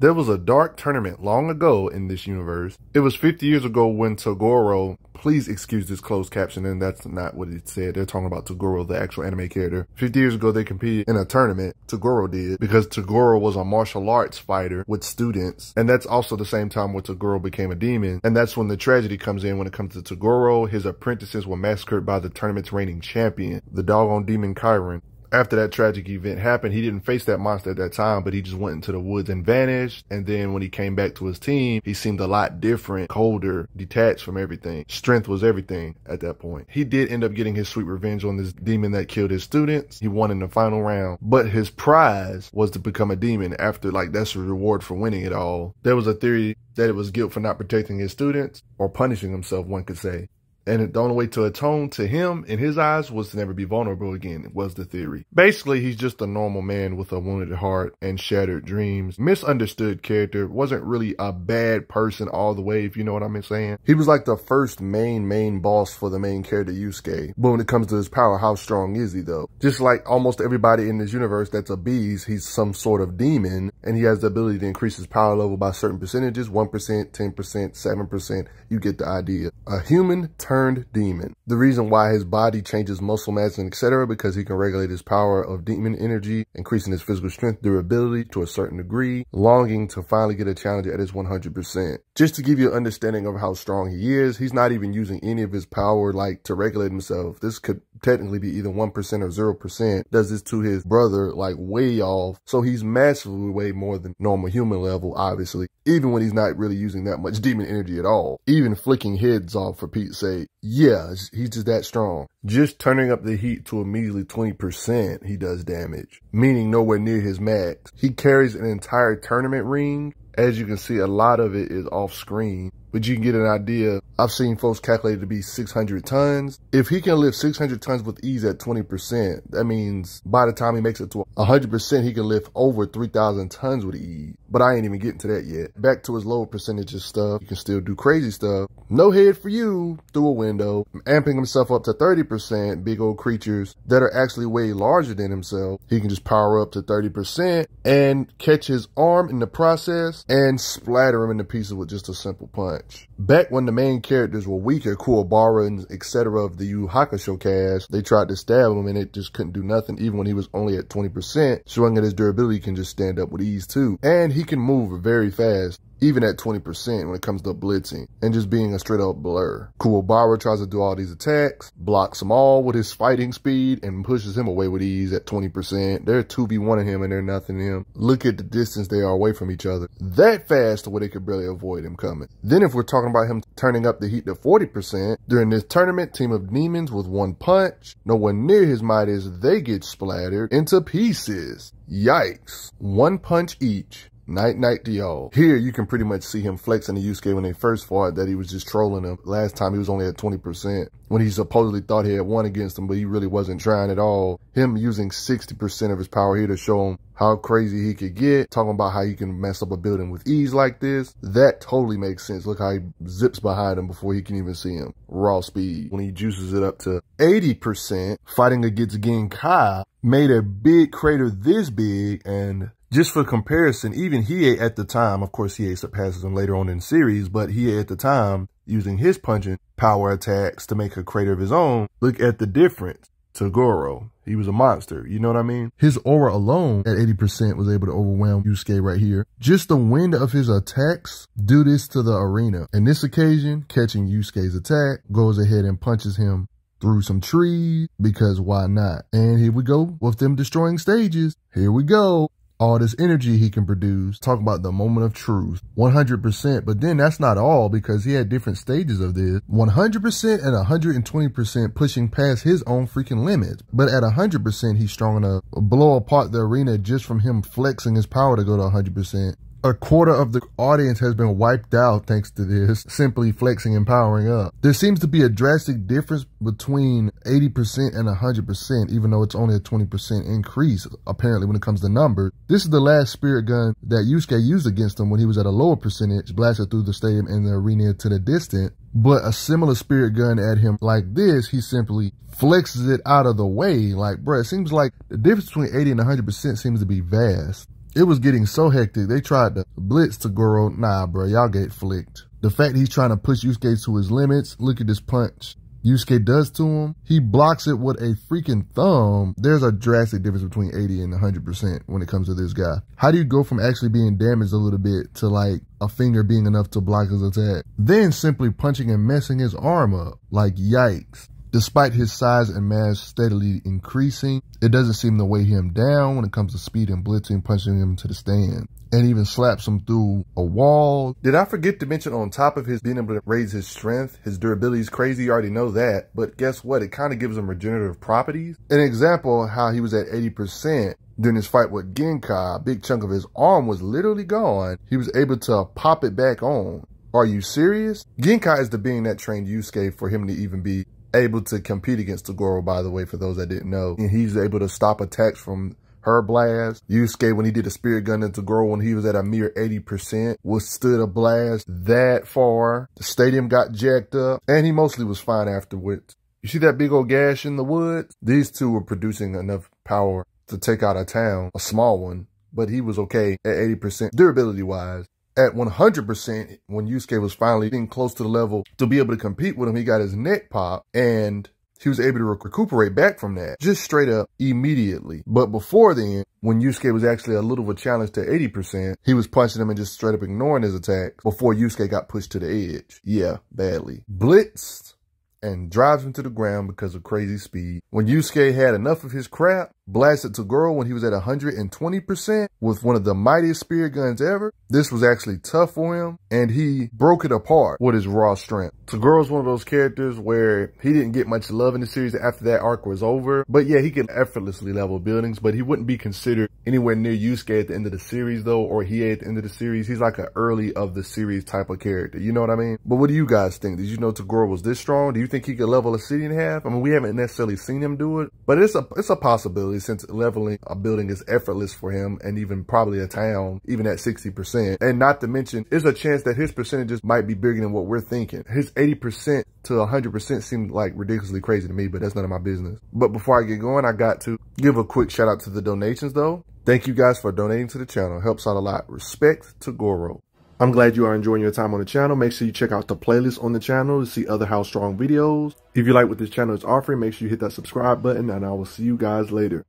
There was a dark tournament long ago in this universe. It was 50 years ago when Toguro, please excuse this closed caption, and that's not what it said. They're talking about Toguro, the actual anime character. 50 years ago, they competed in a tournament. Toguro did because Toguro was a martial arts fighter with students. And that's also the same time when Toguro became a demon. And that's when the tragedy comes in when it comes to Toguro. His apprentices were massacred by the tournament's reigning champion, the doggone demon Kairen after that tragic event happened, he didn't face that monster at that time, but he just went into the woods and vanished. And then when he came back to his team, he seemed a lot different, colder, detached from everything. Strength was everything at that point. He did end up getting his sweet revenge on this demon that killed his students. He won in the final round, but his prize was to become a demon after like that's a reward for winning it all. There was a theory that it was guilt for not protecting his students or punishing himself, one could say. And the only way to atone to him in his eyes was to never be vulnerable again, was the theory. Basically, he's just a normal man with a wounded heart and shattered dreams. Misunderstood character, wasn't really a bad person all the way, if you know what I'm saying. He was like the first main, main boss for the main character, Yusuke. But when it comes to his power, how strong is he though? Just like almost everybody in this universe that's a beast, he's some sort of demon, and he has the ability to increase his power level by certain percentages, 1%, 10%, 7%. You get the idea. A human turn turned demon. The reason why his body changes muscle mass and etc. because he can regulate his power of demon energy, increasing his physical strength, durability to a certain degree, longing to finally get a challenge at his 100%. Just to give you an understanding of how strong he is, he's not even using any of his power like to regulate himself. This could technically be either 1% or 0%, does this to his brother like way off. So he's massively way more than normal human level, obviously, even when he's not really using that much demon energy at all. Even flicking heads off for Pete's sake. Yeah, he's just that strong. Just turning up the heat to immediately 20%, he does damage, meaning nowhere near his max. He carries an entire tournament ring. As you can see, a lot of it is off screen but you can get an idea. I've seen folks calculated to be 600 tons. If he can lift 600 tons with ease at 20%, that means by the time he makes it to 100%, he can lift over 3,000 tons with ease. But I ain't even getting to that yet. Back to his lower percentages stuff. You can still do crazy stuff. No head for you through a window. Amping himself up to 30%, big old creatures that are actually way larger than himself. He can just power up to 30% and catch his arm in the process and splatter him into pieces with just a simple punch. Back when the main characters were weaker, Kuwabara and etc. of the Yu Hakusho cast, they tried to stab him and it just couldn't do nothing even when he was only at 20%, showing that his durability can just stand up with ease too. And he can move very fast even at 20% when it comes to blitzing and just being a straight up blur. Kuwabara tries to do all these attacks, blocks them all with his fighting speed and pushes him away with ease at 20%. They're 2v1 of him and they're nothing to him. Look at the distance they are away from each other. That fast where they could barely avoid him coming. Then if we're talking about him turning up the heat to 40%, during this tournament, team of demons with one punch, no one near his might is they get splattered into pieces. Yikes. One punch each. Night night to y'all. Here you can pretty much see him flexing the Yusuke when they first fought that he was just trolling him. Last time he was only at 20% when he supposedly thought he had won against him, but he really wasn't trying at all. Him using 60% of his power here to show him how crazy he could get, talking about how he can mess up a building with ease like this. That totally makes sense. Look how he zips behind him before he can even see him. Raw speed. When he juices it up to 80%, fighting against Genkai made a big crater this big and just for comparison, even Hiei at the time, of course, Hiei surpasses him later on in the series, but Hiei at the time, using his punching power attacks to make a crater of his own, look at the difference. Toguro, he was a monster, you know what I mean? His aura alone at 80% was able to overwhelm Yusuke right here. Just the wind of his attacks do this to the arena. In this occasion, catching Yusuke's attack, goes ahead and punches him through some trees because why not? And here we go with them destroying stages. Here we go all this energy he can produce. Talk about the moment of truth. 100%. But then that's not all because he had different stages of this. 100% and 120% pushing past his own freaking limits. But at 100%, he's strong enough to blow apart the arena just from him flexing his power to go to 100% a quarter of the audience has been wiped out thanks to this, simply flexing and powering up. There seems to be a drastic difference between 80% and 100%, even though it's only a 20% increase, apparently, when it comes to numbers. This is the last spirit gun that Yusuke used against him when he was at a lower percentage, blasted through the stadium and the arena to the distant. But a similar spirit gun at him like this, he simply flexes it out of the way. Like, bruh, it seems like the difference between 80 and 100% seems to be vast. It was getting so hectic. They tried to blitz Toguro. Nah, bro, y'all get flicked. The fact he's trying to push Yusuke to his limits. Look at this punch. Yusuke does to him, he blocks it with a freaking thumb. There's a drastic difference between 80 and 100% when it comes to this guy. How do you go from actually being damaged a little bit to like a finger being enough to block his attack? Then simply punching and messing his arm up. Like yikes. Despite his size and mass steadily increasing, it doesn't seem to weigh him down when it comes to speed and blitzing, punching him to the stand and even slaps him through a wall. Did I forget to mention on top of his being able to raise his strength, his durability is crazy, you already know that, but guess what? It kind of gives him regenerative properties. An example of how he was at 80% during his fight with Genkai, a big chunk of his arm was literally gone. He was able to pop it back on. Are you serious? Genkai is the being that trained Yusuke for him to even be able to compete against Toguro, by the way, for those that didn't know. And he's able to stop attacks from her blast. Yusuke, when he did a spirit gun into Girl when he was at a mere 80%, withstood a blast that far. The stadium got jacked up, and he mostly was fine afterwards. You see that big old gash in the woods? These two were producing enough power to take out a town, a small one, but he was okay at 80% durability wise. At 100%, when Yusuke was finally getting close to the level to be able to compete with him, he got his neck popped and he was able to recuperate back from that just straight up immediately. But before then, when Yusuke was actually a little of a challenge to 80%, he was punching him and just straight up ignoring his attacks before Yusuke got pushed to the edge. Yeah, badly. Blitzed and drives him to the ground because of crazy speed. When Yusuke had enough of his crap, blasted Toguro when he was at 120% with one of the mightiest spirit guns ever. This was actually tough for him, and he broke it apart with his raw strength. Toguro's one of those characters where Hiei didn't get much love in the series after that arc was over. But yeah, he could effortlessly level buildings, but he wouldn't be considered anywhere near Yusuke at the end of the series though, or he at the end of the series. He's like an early of the series type of character. You know what I mean? But what do you guys think? Did you know Toguro was this strong? Do you think he could level a city in half? I mean, we haven't necessarily seen him do it, but it's a, it's a possibility since leveling a building is effortless for him and even probably a town, even at 60%. And not to mention, there's a chance that his percentages might be bigger than what we're thinking. His 80% to 100% seemed like ridiculously crazy to me, but that's none of my business. But before I get going, I got to give a quick shout out to the donations though. Thank you guys for donating to the channel. Helps out a lot. Respect Toguro. I'm glad you are enjoying your time on the channel. Make sure you check out the playlist on the channel to see other How Strong videos. If you like what this channel is offering, make sure you hit that subscribe button and I will see you guys later.